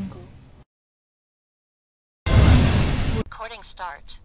jungle. Recording start.